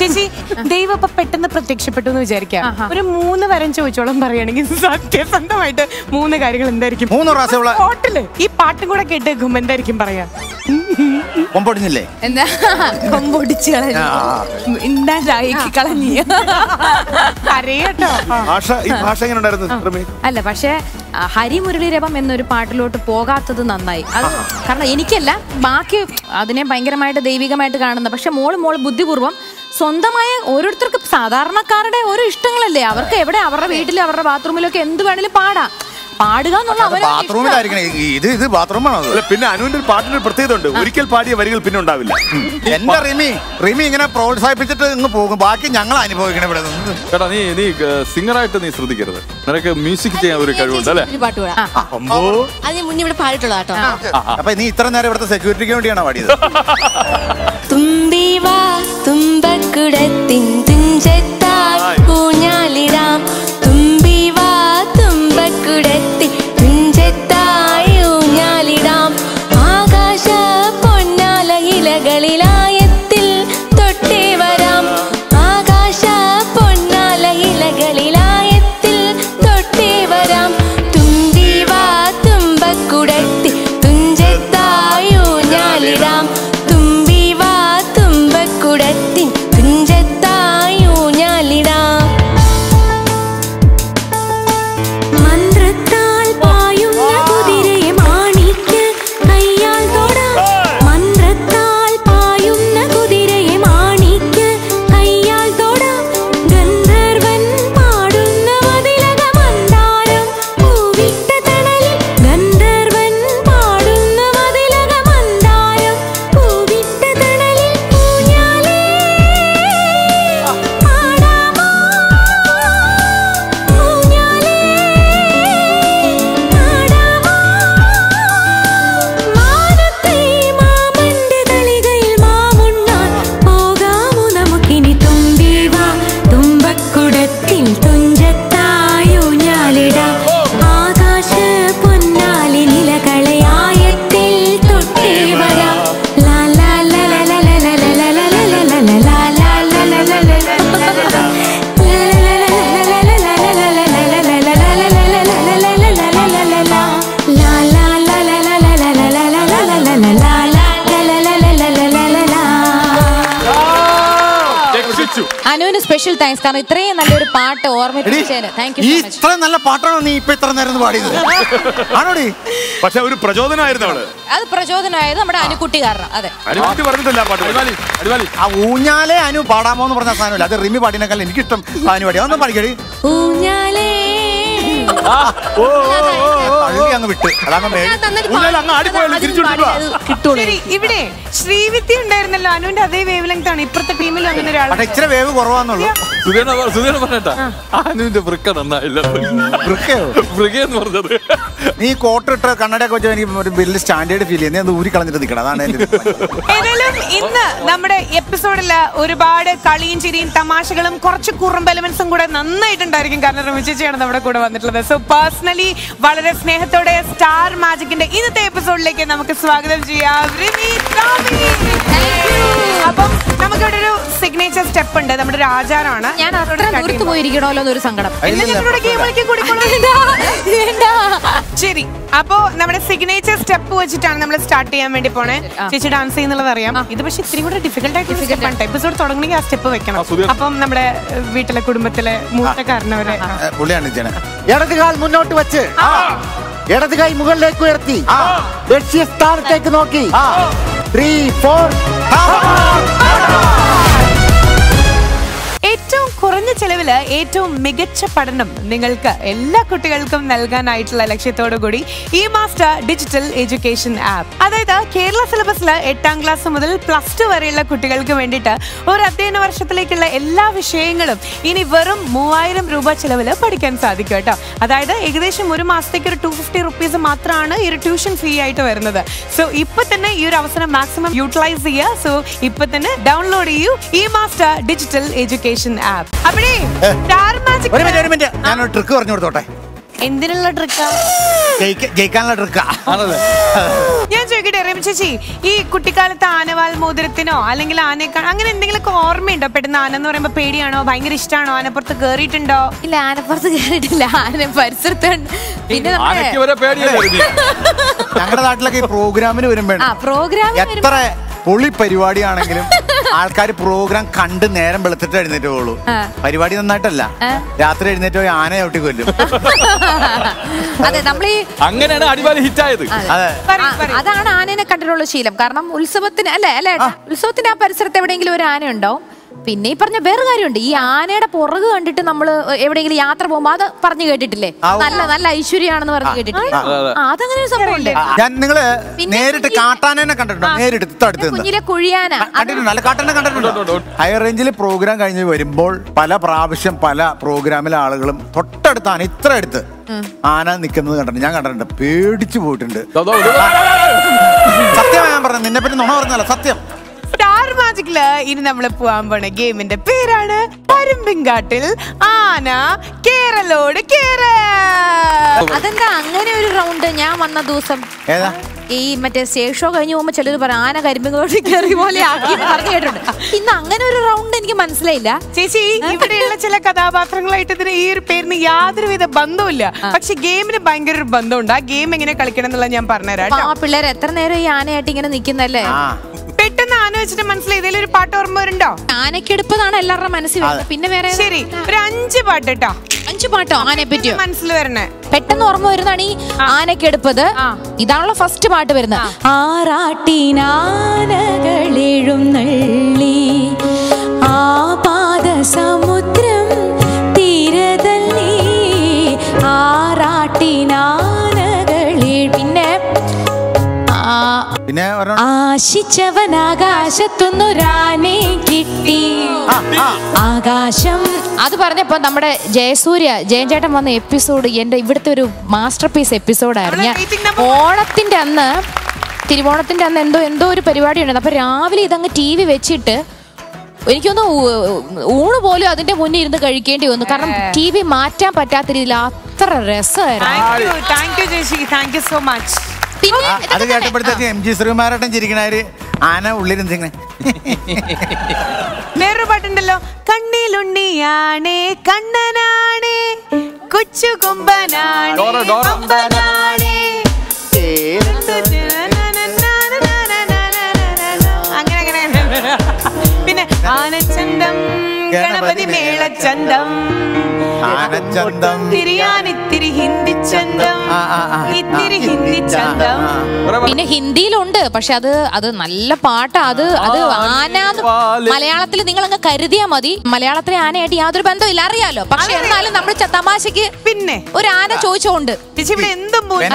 ചേച്ചി ദൈവം ഇപ്പൊ പെട്ടെന്ന് പ്രത്യക്ഷപ്പെട്ടു എന്ന് വിചാരിക്കാം. ഒരു മൂന്ന് വരം ചോദിച്ചോളം പറയുകയാണെങ്കിൽ സത്യസന്ധമായിട്ട് മൂന്ന് കാര്യങ്ങൾ എന്തായിരിക്കും? മൂന്ന് പ്രാവശ്യം ഹോട്ടൽ. ഈ പാട്ടും കൂടെ കേട്ട് വെക്കുമ്പോ എന്തായിരിക്കും പറയാ? കൊമ്പൊടിഞ്ഞില്ലേ? എന്താ? കൊമ്പൊടിച്ച് കളഞ്ഞു. ഇണ്ടായി കളഞ്ഞു. അറിയട്ടോ ഭാഷ ഈ ഭാഷ എങ്ങനെ ഉണ്ടായിരുന്നു റിമി? അല്ല പക്ഷേ ഹരിമുരളീരവം എന്നൊരു പാട്ടിലോട്ട് പോകാത്തത് നന്നായി. അത് കാരണം എനിക്കല്ല ബാക്കി അതിനെ ഭയങ്കരമായിട്ട് ദൈവികമായിട്ട് കാണുന്ന പക്ഷെ മോൾ മോൾ ബുദ്ധിപൂർവം സ്വന്തമായ ഓരോരുത്തർക്ക് സാധാരണക്കാരുടെ ഓരോ ഇഷ്ടങ്ങളല്ലേ? അവർക്ക് എവിടെ അവരുടെ വീട്ടിലും അവരുടെ ബാത്റൂമിലൊക്കെ എന്ത് വേണേലും പാടാം. പാടുക. ഇത് ഇത് ബാത്റൂമാണോ അല്ല പിന്നെ അനുവിന്റെ ഒരു പാട്ടിന് ഒരു പ്രത്യേകത ഉണ്ട്. ഒരിക്കൽ പാടിയ വരികൾ പിന്നെ ഉണ്ടാവില്ല. എന്റെ റിമി റിമി ഇങ്ങനെ പ്രോത്സാഹിപ്പിച്ചിട്ട് ഇങ്ങ് പോകും. ബാക്കി ഞങ്ങൾ അനുഭവിക്കണം ഇവിടെ. കേട്ടാ നീ നീ സിംഗറായിട്ട് നീ ശ്രദ്ധിക്കരുത്. നിനക്ക് മ്യൂസിക് ചെയ്യാൻ ഒരു കഴിവുണ്ട് അല്ലേ? ഒരു പാട്ട് പാടാം. അമ്പോ. അത് മുന്നേ ഇവിടെ കേട്ടോ. അപ്പൊ നീ ഇത്ര നേരം ഇവിടുത്തെ സെക്യൂരിറ്റിക്ക് വേണ്ടിയാണ് പാടിയത്? *laughs* തുമ്പിവാ തുമ്പക്കുടത്തിൻ തുഞ്ചത്തായി ഊഞ്ഞാലിടാം. അനുവിന് സ്പെഷ്യൽ താങ്ക്സ് കാരണം ഇത്രയും നല്ലൊരു പാട്ട് ഓർമ്മിപ്പിച്ചതിന് താങ്ക് യു സോ മച്ച് ഇത്ര നല്ല പാട്ടാണോ നീ ഇപ്പൊ ഇത്ര നേരം പാടിയത്? ആണോടി? പക്ഷെ ഒരു പ്രചോദനമായിരുന്നു അവൾ. അത് പ്രചോദനമായത് നമ്മുടെ അനുക്കുട്ടി കാരണം അതെ അനുമതി പറഞ്ഞിട്ടില്ല ആ പാട്ട് ആ ഊഞ്ഞാലേ അനു പാടാമോ എന്ന് പറഞ്ഞ സാധനമില്ല. അത് റിമി പാടിനേക്കാൾ എനിക്കിഷ്ടം. അനു പാടി. അതൊന്നും പഠിക്കടി ഊഞ്ഞാലേ അങ്ങ് വിട്ട് ഇവിടെ ശ്രീവിദ്യ ഉണ്ടായിരുന്നല്ലോ. അനുവിന്റെ അതേ വേവ് ലെങ്ത് ആണ്. ഇപ്പുറത്തെ ടീമിൽ അങ്ങനെ ഒരാൾ ഇച്ചിരി വേവ് കുറവാന്നുള്ളൂ. നീ സുധീരണ ഇട്ട അനുവിന്റെ വൃക്ക നന്നായില്ല. വൃക്കയോ? പറഞ്ഞത്. നീ കോട്ടിട്ട് കണ്ണടയൊക്കെ വെച്ചാൽ എനിക്ക് ഒരു വലിയ സ്റ്റാൻഡേർഡ് ഫീൽ ചെയ്യുന്നത് അത് ഊരി കളഞ്ഞിട്ട് നിൽക്കണം. അതാണ് ഏതായാലും ഇന്ന് നമ്മുടെ എപ്പിസോഡിൽ ഒരുപാട് കളിയും ചിരിയും തമാശകളും കുറച്ച് കുറുമ്പ് എലമെന്റ്സും കൂടെ നന്നായിട്ടുണ്ടായിരിക്കും. കാരണം റമിച്ചേച്ചിയാണ് ചേച്ചിയാണ് നമ്മുടെ കൂടെ വന്നിട്ടുള്ളത്. സോ പേഴ്സണലി വളരെ സ്നേഹത്തോടെ സ്റ്റാർ മാജിക്കിന്റെ ഇന്നത്തെ എപ്പിസോഡിലേക്ക് നമുക്ക് സ്വാഗതം ചെയ്യാം. അപ്പം നമുക്കിവിടെ ഒരു സിഗ്നേച്ചർ സ്റ്റെപ്പ് ഉണ്ട്. നമ്മുടെ ഒരു ആചാരമാണ് ഞാൻ അത്ര ദൂരത്ത് പോയിരിക്കണമല്ലോ എന്നൊരു സങ്കടം. ശരി. അപ്പോ നമ്മുടെ സിഗ്നേച്ചർ സ്റ്റെപ്പ് വെച്ചിട്ടാണ് നമ്മൾ സ്റ്റാർട്ട് ചെയ്യാൻ വേണ്ടി പോണേ. ചേച്ചി ഡാൻസ് ചെയ്യുന്നുള്ളത് അറിയാം. ഇത് പക്ഷെ ഇത്തിരി കൂടെ ഡിഫിക്കൽട്ട് ആയിട്ട് സ്റ്റെപ്പാണ് എപ്പിസോഡ് തുടങ്ങണമെങ്കിൽ ആ സ്റ്റെപ്പ് വെക്കണം. അപ്പം നമ്മുടെ വീട്ടിലെ കുടുംബത്തിലെ മൂത്ത കാരണവരെ. ഏ, പുള്ളിയാണ് ജന ഇടത് കാൽ മുന്നോട്ട് വെച്ച്. ഇടത് കൈ മുകളിലേക്ക് ഉയർത്തി. ലക്ഷ്യസ്ഥാനത്തേക്ക് നോക്കി. ത്രീ ഫോർ കുറഞ്ഞ ചെലവിൽ ഏറ്റവും മികച്ച പഠനം നിങ്ങൾക്ക് എല്ലാ കുട്ടികൾക്കും നൽകാനായിട്ടുള്ള ലക്ഷ്യത്തോടു കൂടി e master digital education app. അതായത് കേരള സിലബസിൽ എട്ടാം ക്ലാസ് മുതൽ പ്ലസ് ടു വരെയുള്ള കുട്ടികൾക്ക് വേണ്ടിയിട്ട് ഒരു അധ്യയന വർഷത്തിലേക്കുള്ള എല്ലാ വിഷയങ്ങളും ഇനി വെറും മൂവായിരം രൂപ ചെലവിൽ പഠിക്കാൻ സാധിക്കും കേട്ടോ. അതായത് ഏകദേശം ഒരു മാസത്തേക്ക് ഒരു ടു ഫിഫ്റ്റി റുപ്പീസ് മാത്രമാണ് ഈ ഒരു ട്യൂഷൻ ഫീ ആയിട്ട് വരുന്നത്. സോ ഇപ്പൊ തന്നെ ഈ ഒരു അവസരം മാക്സിമം യൂട്ടിലൈസ് ചെയ്യുക. സോ ഇപ്പൊ തന്നെ ഡൗൺലോഡ് ചെയ്യൂ e master digital education app. ഒരു മിനിറ്റ് ഒരു മിനിറ്റ് ഞാനൊരു ട്രിക്ക് പറഞ്ഞു കൊടുത്തോട്ടെ? എന്തിനുള്ള ട്രിക്കാ ജയിക്ക- ജയിക്കാനുള്ള ട്രിക്കാ ആണല്ലേ? ഞാൻ ചോദിക്കട്ടെ റെമി ചേച്ചി ഈ കുട്ടിക്കാലത്ത് ആനവാൽ മോതിരത്തിനോ അല്ലെങ്കിൽ ആനയെ കാ- അങ്ങനെ എന്തെങ്കിലുമൊക്കെ ഓർമ്മയുണ്ടോ? പെട്ടെന്ന് ആന എന്ന് പറയുമ്പോ പേടിയാണോ? ഭയങ്കര ഇഷ്ടമാണോ ആനപ്പുറത്ത് കേറിയിട്ടുണ്ടോ? ഇല്ല ആനപ്പുറത്ത് കേറിയിട്ടില്ല. ആന പരിസരത്ത് പിന്നെ? ഞങ്ങളുടെ നാട്ടിലൊക്കെ ഈ പ്രോഗ്രാമിന് വരുമ്പോ എത്ര പൊളി പരിപാടിയാണെങ്കിലും ആൾക്കാർ പ്രോഗ്രാം കണ്ട് നേരം വെളുത്തിട്ട് എഴുന്നേറ്റ് പോകുള്ളൂ പരിപാടി നന്നായിട്ടല്ല. രാത്രി എഴുന്നേറ്റ് പോയി ആന ചവിട്ടി കൊല്ലും. അതെ നമ്മൾ ഈ അങ്ങനെയാണ് പറയ്. അതാണ് ആനേനെ കണ്ടിട്ടുള്ള ശീലം. കാരണം ഉത്സവത്തിന് അല്ലേ അല്ലേ? ഉത്സവത്തിന്റെ ആ. പരിസരത്ത് എവിടെയെങ്കിലും ഒരു ആന ഉണ്ടാവും പിന്നെ ഈ പറഞ്ഞ വേറെ കാര്യമുണ്ട്. ഈ ആനയുടെ പുറക് കണ്ടിട്ട് നമ്മൾ എവിടെയെങ്കിലും യാത്ര പോകുമ്പോ അത് പറഞ്ഞു കേട്ടിട്ടില്ലേ? നല്ല നല്ല ഐശ്വര്യമാണെന്ന് പറഞ്ഞു കേട്ടിട്ടില്ലേ? അതങ്ങനെ ഒരു സംഭവം ഉണ്ട്. ഞാൻ നിങ്ങൾ നേരിട്ട് കാട്ടാനെ കണ്ടിട്ടുണ്ടോ? നേരിട്ട് കുഞ്ഞിലെ കുഴിയാന. നല്ല കാട്ടനെ കണ്ടിട്ടുണ്ടോ. ഹയർ റേഞ്ചിൽ പ്രോഗ്രാം കഴിഞ്ഞ് വരുമ്പോൾ പല പ്രാവശ്യം പല പ്രോഗ്രാമിലെ ആളുകളും തൊട്ടടുത്താണ് ഇത്ര അടുത്ത് ആന നിൽക്കുന്നത് കണ്ടിട്ടുണ്ട്. ഞാൻ കണ്ടിട്ടുണ്ട് പേടിച്ചു പോയിട്ടുണ്ട്. സത്യമായി ഞാൻ പറഞ്ഞു നിന്നെ പറ്റി നുണ പറഞ്ഞല്ല സത്യം. മാജിക്കിൽ ഇനി നമ്മൾ പോവാൻ പോണ ഗെയിമിന്റെ പേരാണ് പരുമ്പിങ്കാട്ടിൽ ആന കേരളോട് കേര അതെന്താ? അങ്ങനെ ഒരു റൗണ്ട് ഞാൻ വന്ന ദിവസം ഏതാ? ഈ മറ്റേ സ്റ്റേജ് ഷോ കഴിഞ്ഞ് പോകുമ്പോ ചിലർ പറയും ആന കരിമ്പിങ്ങോട്ട് കയറി പോലെ ആക്കി പറഞ്ഞു കേട്ടിട്ടുണ്ട്. ഇന്ന് അങ്ങനെ ഒരു റൗണ്ട് എനിക്ക് മനസ്സിലായില്ല. ചേച്ചി ഇവിടെയുള്ള ചില കഥാപാത്രങ്ങളായിട്ട് ഇതിന് ഈ ഒരു പേരിന് യാതൊരുവിധ ബന്ധവുമില്ല. പക്ഷെ ഗെയിമിന് ഭയങ്കര ഒരു ബന്ധമുണ്ട്. ആ ഗെയിം എങ്ങനെ കളിക്കണം എന്നുള്ളത് ഞാൻ പറഞ്ഞുതരാം ആ. പിള്ളേർ എത്ര നേരം ഈ ആനയായിട്ട് ഇങ്ങനെ നിൽക്കുന്നല്ലേ ആ. പെട്ടെന്ന് ആന വെച്ചിട്ട് മനസ്സിലായി. ഇതിൽ ഒരു പാട്ട് ഓർമ്മ വരുന്നുണ്ടോ ആനക്കെടുപ്പതാണ് എല്ലാവരുടെ മനസ്സിൽ വരുന്നത്. പിന്നെ വേറെ? ശരി ഒരു അഞ്ച് പാട്ട് കേട്ടോ. അഞ്ച് പാട്ടോ? ആനയെ പറ്റിയോ? മനസ്സിൽ വരണേ. പെട്ടെന്ന് ഓർമ്മ വരുന്നതാണ് ഈ ആനക്കെടുപ്പത് ഇതാണല്ലോ ഫസ്റ്റ് പാട്ട് വരുന്നത്. ആറാട്ടിനാനകളെഴും ആ പാദ സമുദ്രം തീരതല്ലി പിന്നെ ആശിച്ചവൻ ആകാശത്തുന്നൊരാനെ കിട്ടി. ആകാശം. അത് പറഞ്ഞപ്പോ നമ്മുടെ ജയസൂര്യ ജയൻ ചേട്ടൻ വന്ന എപ്പിസോഡ് എന്റെ ഇവിടുത്തെ ഒരു മാസ്റ്റർ പീസ് എപ്പിസോഡായിരുന്നു ഞാൻ ഓണത്തിന്റെ അന്ന് തിരുവോണത്തിന്റെ അന്ന് എന്തോ എന്തോ ഒരു പരിപാടി ഉണ്ടായിരുന്നു അപ്പൊ രാവിലെ ഇതങ്ങ് ടി വി വെച്ചിട്ട് എനിക്കൊന്ന് ഊണ് പോലും അതിന്റെ മുന്നിൽ ഇരുന്ന് കഴിക്കേണ്ടി വന്നു. കാരണം ടി വി മാറ്റാൻ പറ്റാത്ത രീതിയിൽ അത്ര രസമായിരുന്നു. അത് കേട്ടപ്പോഴത്തേക്ക് എം ജി ശ്രീകുമാരേട്ടൻ ചിരിക്കണാര് ആന ഉള്ളിരുന്നിങ്ങനെ. *laughs* വേറൊരു പാട്ടുണ്ടല്ലോ. കണ്ണിലുണ്ണിയാണേ കണ്ണനാണേ കൊച്ചു കൊമ്പനാണേ. *laughs* അങ്ങനെ അങ്ങനെ. പിന്നെ ആനച്ചന്തം. ഗണപതി മേളച്ചന്തം. ആനച്ചന്തം. തിരിയാനിത്തിരി ഹിന്ദി ചന്തം. ആ, ആ, ആ. ഇത്തിരി ഹിന്ദി ചന്തം. പിന്നെ ഹിന്ദിയിലുണ്ട് പക്ഷെ അത് അത് നല്ല പാട്ടാ. അത് അത് ആന മലയാളത്തിൽ നിങ്ങൾ അങ്ങ് കരുതിയാ മതി. മലയാളത്തിലെ ആനയായിട്ട് യാതൊരു ബന്ധമില്ല അറിയാലോ. പക്ഷെ എന്നാലും നമ്മൾ തമാശക്ക് പിന്നെ? ഒരു ആന ചോദിച്ചോണ്ട്. ചേച്ചി ഇവിടെ എന്തും പോയി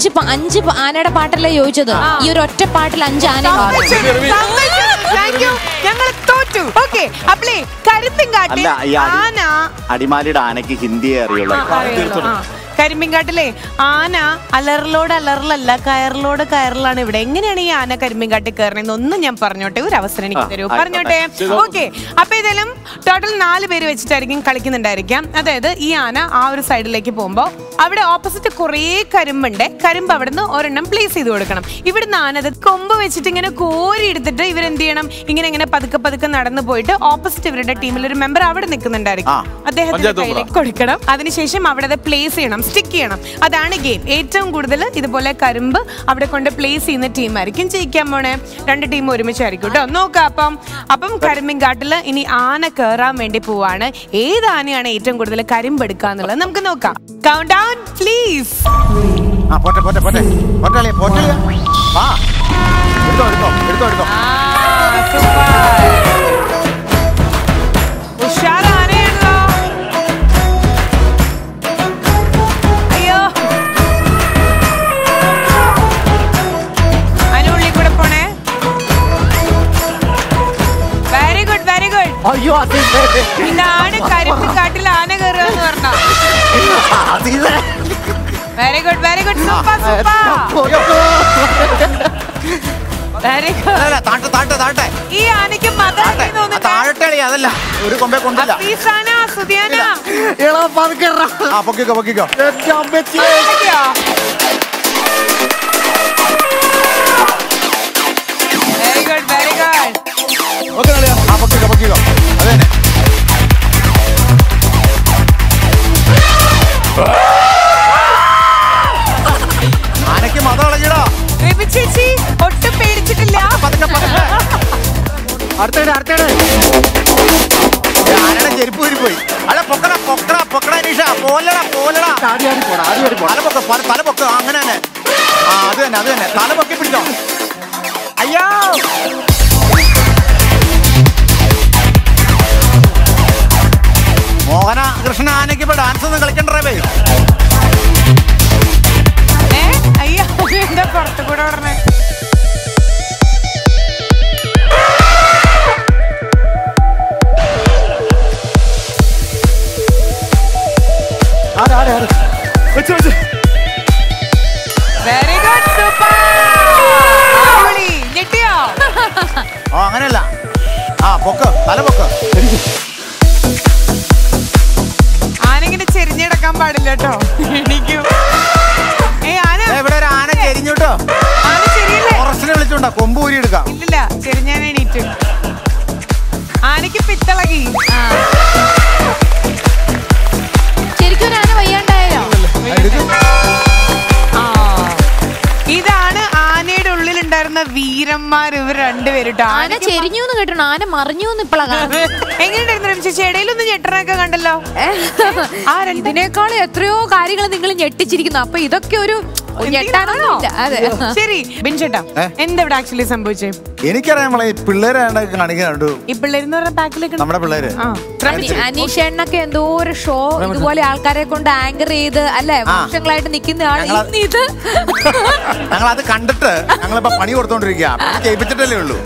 അഞ്ച് അഞ്ച് ആനയുടെ പാട്ടല്ലേ ചോദിച്ചത്? ഈ ഒരു ഒറ്റ പാട്ടിൽ അഞ്ച് ആന അടിമാലിയുടെ ആനക്ക് ഹിന്ദിയെ അറിയുള്ളൂ. കരിമ്പിൻകാട്ടിലേ ആന അലറിലോട് അലറിലല്ല കയറിലോട് കയറിലാണ് ഇവിടെ. എങ്ങനെയാണ് ഈ ആന കരിമ്പിൻകാട്ടിൽ കയറണമെന്ന് ഒന്നും ഞാൻ പറഞ്ഞോട്ടെ. ഒരു അവസരം എനിക്ക് തരൂ. പറഞ്ഞോട്ടെ. ഓക്കെ അപ്പൊ ഇതെല്ലാം ടോട്ടൽ നാല് പേര് വെച്ചിട്ടായിരിക്കും കളിക്കുന്നുണ്ടായിരിക്കാം. അതായത് ഈ ആന ആ ഒരു സൈഡിലേക്ക് പോകുമ്പോൾ അവിടെ ഓപ്പോസിറ്റ് കുറേ കരിമ്പുണ്ട്. കരിമ്പ് അവിടെ നിന്ന് ഒരെണ്ണം പ്ലേസ് ചെയ്ത് കൊടുക്കണം. ഇവിടുന്ന് ആന അത് കൊമ്പ് വെച്ചിട്ട് ഇങ്ങനെ കോരി എടുത്തിട്ട് എന്ത് ചെയ്യണം? ഇങ്ങനെ ഇങ്ങനെ പതുക്കെ പതുക്കെ നടന്നു പോയിട്ട് ഓപ്പോസിറ്റ് ഇവരുടെ ടീമിൽ ഒരു മെമ്പർ അവിടെ നിൽക്കുന്നുണ്ടായിരിക്കും. അദ്ദേഹത്തിന്റെ കയ്യിലേക്ക് കൊടുക്കണം. അതിനുശേഷം അവിടെ അത് പ്ലേസ് ചെയ്യണം. സ്റ്റിക്ക് ചെയ്യണം. അതാണ് ഗെയിം ഏറ്റവും കൂടുതൽ ഇതുപോലെ കരിമ്പ് അവിടെ കൊണ്ട് പ്ലേസ് ചെയ്യുന്ന ടീം ആയിരിക്കും. ജയിക്കാൻ പോണേ. രണ്ട് ടീം ഒരുമിച്ചായിരിക്കും കേട്ടോ നോക്കാം അപ്പം. അപ്പം കരിമ്പിൻകാട്ടിൽ ഇനി ആന കയറാൻ വേണ്ടി പോവാണ്. ഏത് ആനയാണ് ഏറ്റവും കൂടുതൽ കരിമ്പ് എടുക്കുക എന്നുള്ളത് നമുക്ക് നോക്കാം. കൗണ്ട് ഡൗൺ പ്ലീസ് ആ പോട്ടെ പോട്ടെ പോട്ടെ. പോട്ടെ പോട്ടെ വാ. എടുത്തോ എടുത്തോ എടുത്തോ എടുത്തോ. ഉഷാർ ആനയാണല്ലോ അയ്യോ. അനുള്ളിൽ കൂടെ പോണേ. വെരി ഗുഡ് വെരി ഗുഡ് അയ്യോ ഇതാണ് കരിമ്പ് കാട്ടിൽ ആന കയറുക എന്ന് പറഞ്ഞ. Very good very good super super very good താട്ടെ താട്ടെ താട്ടെ ഈ ആനയ്ക്ക് താഴട്ടെ അതല്ല. ഒരു കൊമ്പേ കൊണ്ടില്ല പൊക്കിക്കോ പൊക്കിക്കോ. Very good very good okay ആ പൊക്കിക്കോ പൊക്കിക്കോ. ആനയ്ക്ക് മതം റിബി ചേച്ചി ഒട്ടും പേടിച്ചിട്ടില്ല. അടുത്തേട് അടുത്തേട് ആനയുടെ ചെരുപ്പ് ഊരിപ്പോയി അല്ല പൊക്കട പൊക്കട പൊക്കട നിഷ. പോലടാ പോലടാ. ആദ്യം പോടാ ആദ്യം പോടാ. തല പൊക്ക തല പൊക്ക അങ്ങനെ തന്നെ. ആ അത് തന്നെ അത് തന്നെ. തല പൊക്കി പിടിച്ചോ. അയ്യോ! മോഹന കൃഷ്ണ ആനയ്ക്ക് ഇപ്പൊ ഡാൻസ് ഒന്നും കളിക്കണ്ടേ ഏ? അയ്യോ എന്താ പുറത്തു കൂടെ പറഞ്ഞേ വെച്ച് വെച്ച്. വെരി ഗുഡ് സൂപ്പർ ഞെട്ടിയോ? ഓ അങ്ങനെയല്ല. ആ പൊക്ക് തല പൊക്ക്. ചെരിഞ്ഞിടക്കാൻ പാടില്ല കേട്ടോ എനിക്കും ഇതാ ആന. ദേ, ഇവിടെ ഒരു ആന ചെരിഞ്ഞു കേട്ടോ ആന ശരിയല്ലേ ഫോറസ്റ്റിനെ വിളിച്ചോണ്ടാ കൊമ്പ് ഊരി എടുക്കാം. ഇല്ലില്ല ചെരിഞ്ഞാൻ എണീറ്റ്. ആനയ്ക്ക് പിത്തളകി. ശരിക്കും ആന വയ്യാണ്ടായോ ആ. ഇതാണ് ഉള്ളിൽ ഉണ്ടായിരുന്ന വീരന്മാർ ഇവർ രണ്ടുപേരും. ആന ചെരിഞ്ഞു എന്ന് കേട്ടോ ആന മറിഞ്ഞു എന്ന് ഇപ്പോഴാണ്. എങ്ങനെയുണ്ടായിരുന്നു ചേച്ചി ഇടയിലൊന്ന് ഞെട്ടനൊക്കെ കണ്ടല്ലോ. ആ ഇതിനേക്കാളും എത്രയോ കാര്യങ്ങൾ നിങ്ങൾ ഞെട്ടിച്ചിരിക്കുന്നു. അപ്പൊ ഇതൊക്കെ ഒരു ശരി ബിൻചേട്ടാ ഏ? എന്താ ഇവിടെ ആക്ച്വലി സംഭവിച്ചേ? എനിക്കറിയാം നമ്മളെ ഈ പിള്ളേരെ കാണിക്കുന്നുണ്ട്. ഈ പിള്ളേരെന്ന് പറഞ്ഞ പാക്കിലേക്ക് നമ്മുടെ പിള്ളേര്. അനീഷേണ്ണൊക്കെ എന്തോ ഒരു ഷോ ഇതുപോലെ ആൾക്കാരെ കൊണ്ട് ആങ്കർ ചെയ്ത് അല്ലെ? വർഷങ്ങളായിട്ട് നിൽക്കുന്ന ആൾ ഇത് ഞങ്ങൾ അത് കണ്ടിട്ട് ഞങ്ങളിപ്പോ പണി കൊടുത്തോണ്ടിരിക്കുക ചെയ്യിപ്പിച്ചിട്ടല്ലേ ഉള്ളൂ.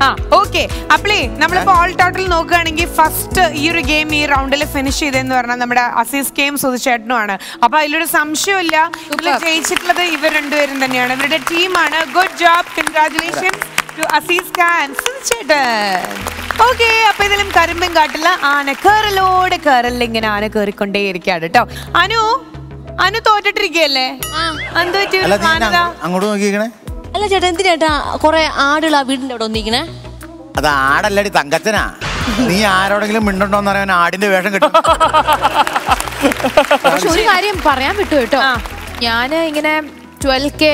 ആ. ഓക്കെ. അപ്പളേ നമ്മളിപ്പോ ഓൾ ടോട്ടൽ നോക്കുകയാണെങ്കിൽ ഫസ്റ്റ് ഈ ഒരു ഗെയിം ഈ റൗണ്ടിൽ ഫിനിഷ് ചെയ്തെന്ന് പറഞ്ഞാൽ നമ്മുടെ അസീസ് കെയും സുധിച്ചേട്ടനുമാണ് അപ്പൊ അതിലൊരു സംശയമില്ല ഇതിൽ ജയിച്ചിട്ടുള്ളത് ഇവർ രണ്ടുപേരും തന്നെയാണ്. ഇവരുടെ ടീമാണ്. Good job congratulation to Aziz Khan സുധിച്ചേട്ടൻ okay അപ്പൊ ഇതിലും കരിമ്പും കാട്ടില്ല ആന കേറലോട് കേറൽ ഇങ്ങനെ ആന കേറിക്കൊണ്ടേയിരിക്കാണ് കേട്ടോ അനു അനു തോറ്റിട്ടിരിക്കല്ലേ അങ്ങോട്ട് നോക്കിക്കണേ അല്ല ചേട്ടാ എന്തിനാ കൊറേ ആടുകൾ ആ വീടിന്റെ അവിടെ ഒന്നിരിക്കണേ അത് ആടല്ലടി തങ്കച്ചനാ. നീ ആരോടെങ്കിലും മിണ്ടുണ്ടോന്ന് അറിയാൻ ആടിന്റെ വേഷം കിട്ടും പക്ഷെ ഒരു കാര്യം പറയാൻ വിട്ടു കേട്ടോ. ഞാൻ ഇങ്ങനെ twelve K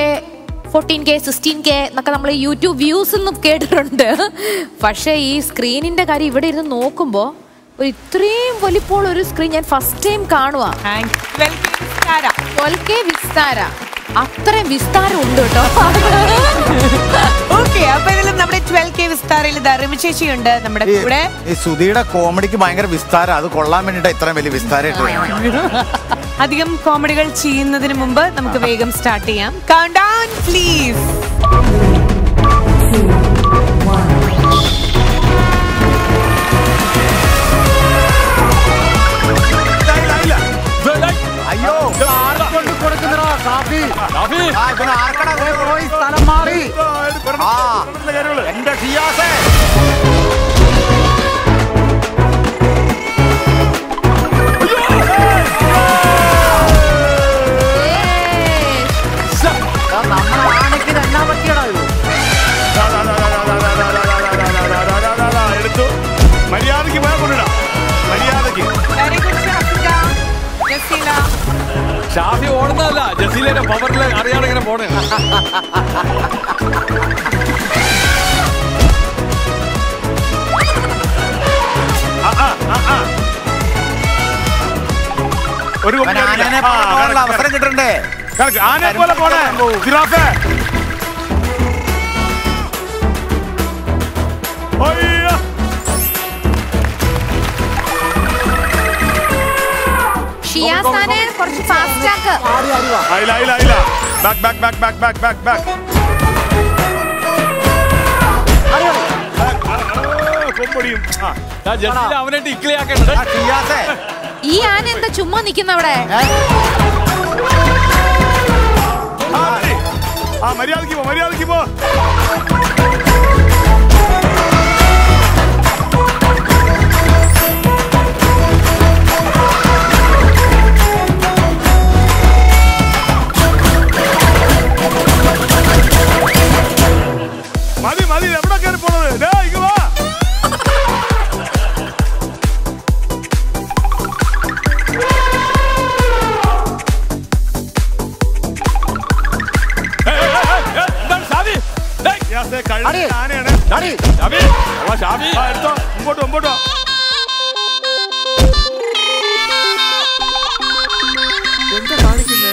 fourteen K sixteen K എന്നൊക്കെ നമ്മൾ യൂട്യൂബ് വ്യൂസ് ഒന്നും കേട്ടിട്ടുണ്ട്. പക്ഷേ ഈ സ്ക്രീനിന്റെ കാര്യം ഇവിടെ ഇരുന്ന് നോക്കുമ്പോൾ ഒരു ഇത്രയും വലിപ്പോൾ ഒരു സ്ക്രീൻ ഞാൻ ഫസ്റ്റ് ടൈം കാണുക ട്വൽവ് കെ വിസ്താര. അത്രയും വിസ്താരം ഉണ്ട് കേട്ടോ. ഓക്കെ അപ്പൊ ഇതിലും നമ്മുടെ ട്വൽവ് കെ വിസ്താരയിൽ ധർമ്മ ചേച്ചിയുണ്ട് നമ്മുടെ കൂടെ. ഈ സുധിയുടെ കോമഡിക്ക് ഭയങ്കര വിസ്താരം. അത് കൊള്ളാൻ വേണ്ടിട്ട് ഇത്രയും വലിയ വിസ്താരം ഇട്ട് അധികം കോമഡികൾ ചെയ്യുന്നതിന് മുമ്പ് നമുക്ക് വേഗം സ്റ്റാർട്ട് ചെയ്യാം. കൗണ്ട് ഓൺ പ്ലീസ് അയ്യോ കൊണ്ട് കൊടുക്കുന്നോ സാഫി ആർക്കടാ? പോയി സ്ഥലം മാറി. എന്റെ ഷിയാസേ. ഷാഫി ഓടുന്നതല്ല. ജസീലയുടെ പവറിൽ അറിയാതെ ഇങ്ങനെ പോണേ. ഒരു അവസരം കിട്ടണ്ടേ. ആനയെ പോലെ പോണേ. ജിറാഫേ. ഷിയാസാനെ കുറച്ച് ഫാസ്റ്റ് ആക്ക് ആയില്ല ആയില്ല ആയില്ല back back back back back back back കൊമ്പൊടിയും ആ. ജസീല അവനായിട്ട് ഇക്ലിയാക്കണ്ട ആ, ഷിയാസേ, ഈ ആന എന്താ ചുമ്മാ നിക്കുന്ന അവിടെ? ആ, മതി. ആ മര്യാദയ്ക്ക് പോ മര്യാദയ്ക്ക് പോ. മുമ്പോട്ടോ മുമ്പോട്ടോ എന്താ കാണിക്കുന്നേ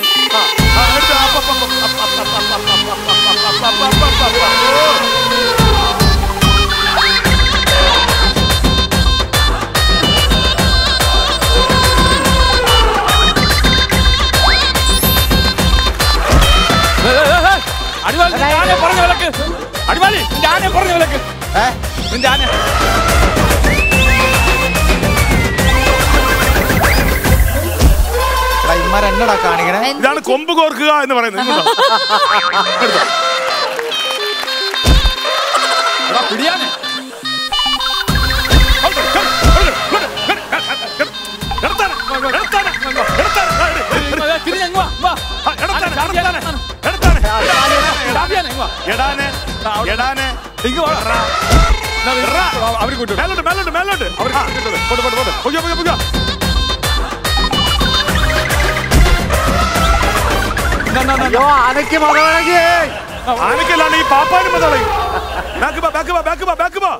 അടിവാൾ പറഞ്ഞ വിലക്ക് അടിമാലി ഞാനെ പറഞ്ഞു വിലക്ക് ഞാനെ ഇവന്മാരെന്നടാ കാണിക്കണേ ഇതാണ് കൊമ്പ് കോർക്കുക എന്ന് പറയുന്നത് പിടിയാനേ അവർ? കൂട്ടും മേലോട്ട് മേലോട്ട് മേലോട്ട്. അവർ പോട്ട് പോട്ട് പോട്ട്. പൊയ്യോ പൊയ്യോ പൊയ്യോ ആനയ്ക്ക് മതവഴകി ആനയ്ക്കല്ലാണ് ഈ പാപ്പാനും മതവഴകി ബാക്ക് ബാ ബാക്ക് ബാക്ക് ബാക്ക് ബാ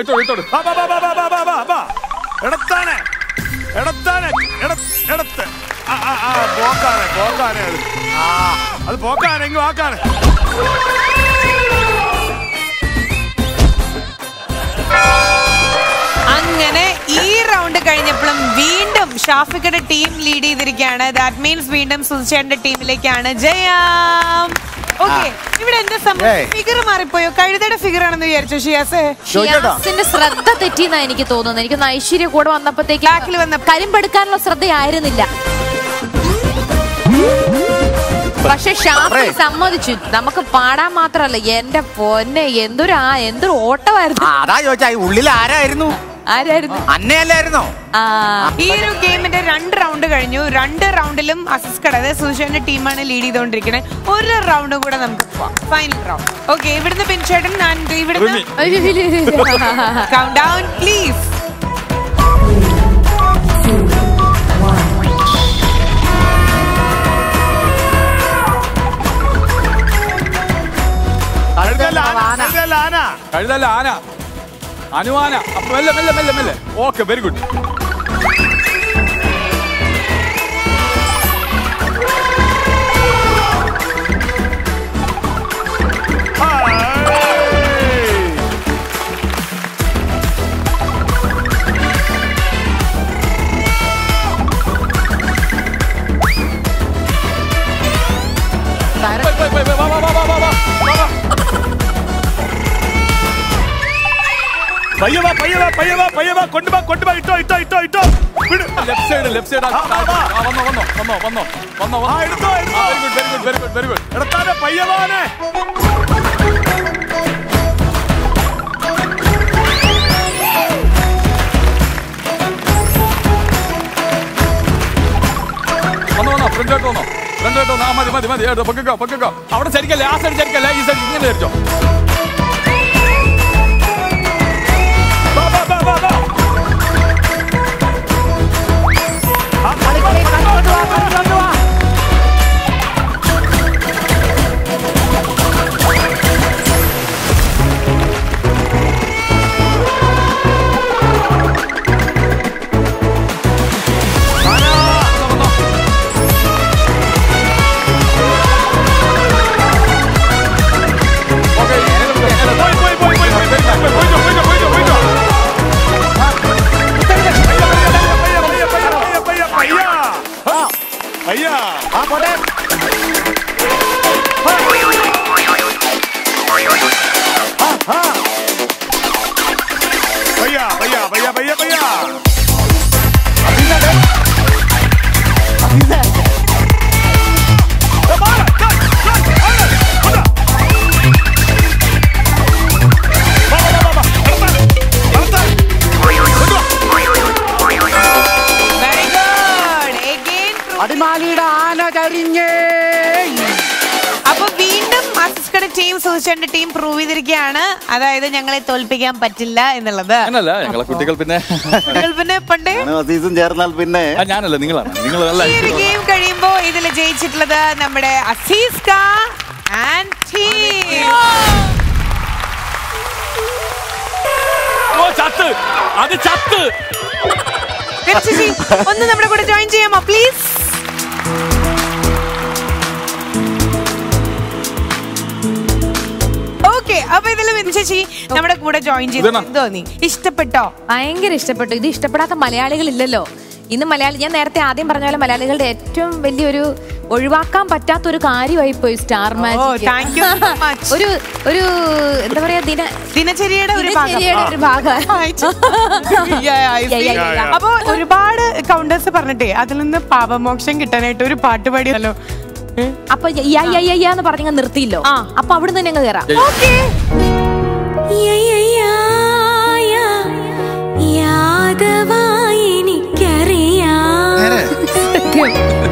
ഇട്ടോട് ബാ ബാ ബാ ബാ ബാ ബാ ബാ എടത്താനെ. എടത്താനെ. എടത്ത്. പോക്കാണ് പോക്കാണ്. അത് ആ അത് പോക്കാണ് ആക്കാണ്. അങ്ങനെ ഈ റൗണ്ട് കഴിഞ്ഞപ്പോഴും വീണ്ടും ഷാഫിക്കയുടെ ടീം ലീഡ് ചെയ്തിരിക്കുകയാണ്. ദാറ്റ് മീൻസ് വീണ്ടും സുചേട്ടന്റെ ടീമിലേക്കാണ് ജയാം. ഓക്കെ ഇവിടെ എന്താ സംഭവം? ഫിഗർ മാറിപ്പോയോ? കഴുതയുടെ ഫിഗർ ആണെന്ന് വിചാരിച്ചു ഷിയാസേ? ഷിയാസിന്റെ ശ്രദ്ധ തെറ്റിന്നാ എനിക്ക് തോന്നുന്നത്. എനിക്ക് ഐശ്വര്യ കൂടെ വന്നപ്പോഴത്തേക്ക് ബാക്കിൽ വന്ന കരിമ്പെടുക്കാനുള്ള ശ്രദ്ധയായിരുന്നില്ല. പക്ഷെ ഷാഫി സമ്മതിച്ചു. നമുക്ക് പാടാൻ മാത്രല്ല. എന്റെ പൊന്നെ എന്തൊരു ആ എന്തൊരു ഓട്ടമായിരുന്നു. ആ, അതാ ചോദിച്ചാ ഉള്ളിൽ ആരായിരുന്നു? ആരായിരുന്നു? അന്നയല്ലായിരുന്നോ? ഈ ഒരു ഗെയിമിന്റെ രണ്ട് റൗണ്ട് കഴിഞ്ഞു. രണ്ട് റൗണ്ടിലും അസിസ്കഡ് അതായത് സുഷേന്റെ ടീമാണ് ലീഡ് ചെയ്തുകൊണ്ടിരിക്കുന്നത്. ഒരു റൗണ്ട് കൂടെ നമുക്ക് പോവാം. ഫൈനൽ റൗണ്ട് ഓക്കെ ഇവിടുന്ന് പിൻചേട്ടൻ ഞാൻ ഇവിടുന്ന് കൗണ്ട് ഡൗൺ പ്ലീസ് കഴുതല്ല ആന. അനുവാന മെല്ലെ മെല്ലെ മെല്ലെ മെല്ലെ. ഓക്കെ വെരി ഗുഡ് പയ്യ വാ പയ്യവാ പയ്യവാ. കൊണ്ടുപോ കൊണ്ടുപോ കൊണ്ടുവാ കൊണ്ടുവാ ഇട്ടോ ഇട്ടോ ഇട്ടോ ഇട്ടോ. വിട്. Left side left side. വന്നോ വന്നോ വന്നോ വന്നോ വന്നോ ആ എടുത്തോ എടുത്തോ. Very good very good very good എടുത്താനെ പയ്യവാനെ. വന്നോ വന്നോ ഫ്രണ്ടിലോട്ട് വന്നോ. ഫ്രണ്ടിലോട്ട് വന്നോ. ആ മതി മതി മതി. പൊക്കിക്കോ പൊക്കിക്കോ. അവിടെ ശരിക്കല്ലേ ആ സൈഡ് ശരിക്കല്ലേ ഈ സൈഡ് ഇങ്ങനെ ചരിച്ചോ. അതായത് ഞങ്ങളെ തോൽപ്പിക്കാൻ പറ്റില്ല എന്നുള്ളത്. അങ്ങനല്ല ഞങ്ങളെ കുട്ടികൾ പിന്നെ പിന്നെ പണ്ടേ സീസൺ *laughs* ചേർന്നാൽ പിന്നെ ഞാനല്ല നിങ്ങളാണ്. നിങ്ങൾ നല്ല ഈ ഒരു ഗെയിം കഴിയുമ്പോ ഇതിൽ ജയിച്ചിട്ടുള്ളത് നമ്മുടെ അസീസ്ക ആൻഡ് ടീം ഓ, ചത്ത്. അത് ചത്ത്. ഒന്ന് നമ്മുടെ കൂടെ ജോയിൻ ചെയ്യാമോ പ്ലീസ് ഓക്കെ അപ്പൊ ഇതിൽ ചേച്ചി? നമ്മുടെ കൂടെ ജോയിൻ ചെയ്തു? തോന്നി ഇഷ്ടപ്പെട്ടോ? ഭയങ്കര ഇഷ്ടപ്പെട്ടു. ഇത് ഇഷ്ടപ്പെടാത്ത മലയാളികളില്ലല്ലോ. ഇന്ന് മലയാളി ഞാൻ നേരത്തെ ആദ്യം പറഞ്ഞ പോലെ മലയാളികളുടെ ഏറ്റവും വലിയൊരു ഒഴിവാക്കാൻ പറ്റാത്ത ഒരു കാര്യമായി പോയി star magic. thank you so much. ഒരു ഒരു എന്താ പറയാ ദിന ദിനചര്യയുടെ ഒരു ഭാഗം. അപ്പൊ ഒരുപാട് കൗണ്ടേഴ്സ് പറഞ്ഞിട്ടേ അതിൽ നിന്ന് പാപമോക്ഷം കിട്ടാനായിട്ട് ഒരു പാട്ട് പാടിയല്ലോ അപ്പൊ എന്ന് പറഞ്ഞ നിർത്തിയില്ലോ. ആ. അപ്പൊ അവിടെ നിന്ന് ഞങ്ങൾ കയറാം ഓക്കെ.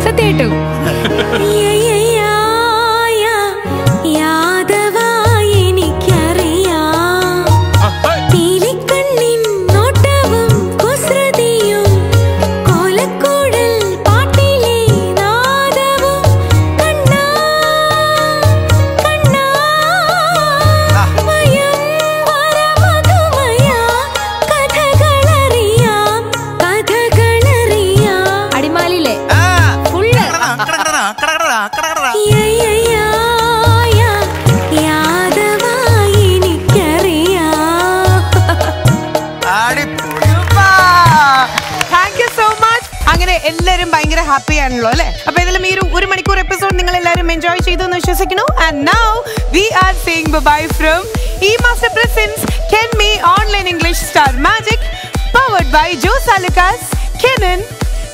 സത്യമായിട്ടും Bye bye from E-Master presents Ken May Online English Star Magic powered by Joe Salikas, Kenan,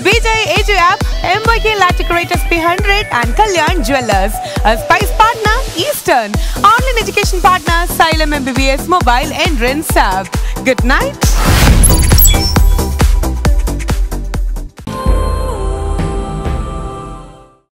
Vijay AJ App, MYK Laticrators P100 and Kalyan Jewelers. A Spice partner, Eastern. Online education partner, Xylem MBBS Mobile Entrance App. Good night.